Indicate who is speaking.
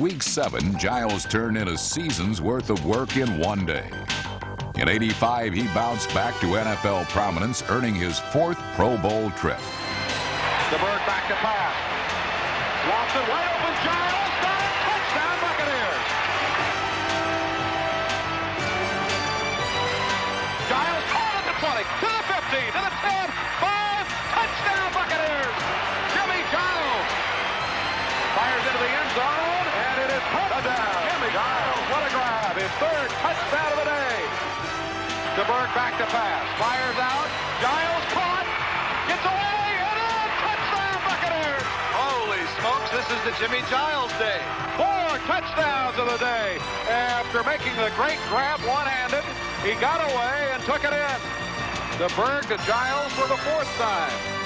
Speaker 1: Week 7, Giles turned in a season's worth of work in one day. In 85, he bounced back to NFL prominence, earning his fourth Pro Bowl trip.
Speaker 2: DeBerg back to pass. Watson wide open. Giles got it. Touchdown Buccaneers. Giles caught at the 20, His third touchdown of the day. DeBerg back to pass. Fires out. Giles caught. Gets away. And in. Touchdown Buccaneers. Holy smokes. This is the Jimmie Giles day. Four touchdowns of the day. After making the great grab one-handed, he got away and took it in. DeBerg to Giles for the fourth time.